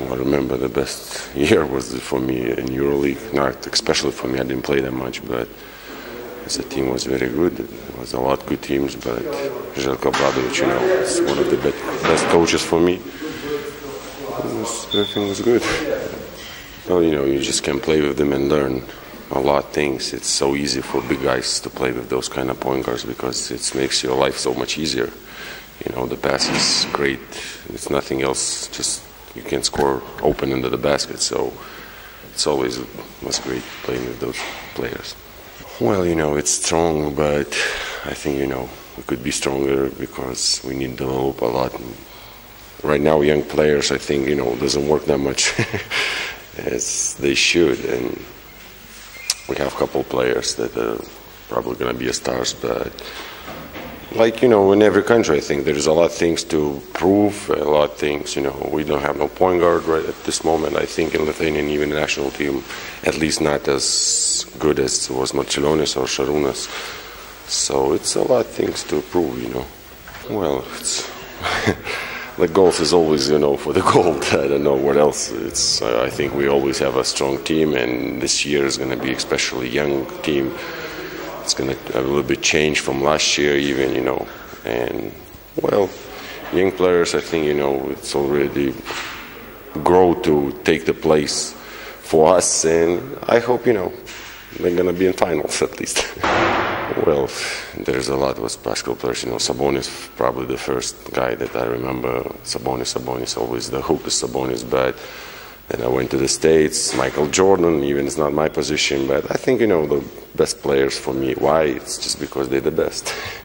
remember the best year was for me in EuroLeague. Not especially for me, I didn't play that much, but the team was very good. It was a lot good teams, but Željko Obradovic, you know, is one of the best coaches for me. Was, everything was good. Well, you know, you just can play with them and learn a lot of things. It's so easy for big guys to play with those kind of point guards because it makes your life so much easier. You know, the pass is great. It's nothing else. Just you can score open into the basket. So it's always was great playing with those players. Well, you know, it's strong, but I think you know we could be stronger because we need to develop a lot. Right now, young players, I think you know, doesn't work that much as they should, and we have a couple players that are probably going to be stars, but like you know in every country i think there's a lot of things to prove a lot of things you know we don't have no point guard right at this moment. I think in lithuanian even national team at least not as good as was marčiulionis or Šarūnas. so it's a lot of things to prove you know. Well it's the goals is always you know for the gold. I don't know what else. It's i think we always have a strong team and this year is going to be especially young team it's going to a little bit change from last year, even you know. And well, young players, I think you know, it's already grow to take the place for us, and I hope you know they're going to be in finals at least. well, there's a lot of basketball players. You know, Sabonis probably the first guy that I remember. Sabonis, Sabonis, always the hoop is Sabonis, but then I went to the States, Michael Jordan, even it's not my position, but I think, you know, the best players for me. Why? It's just because they're the best.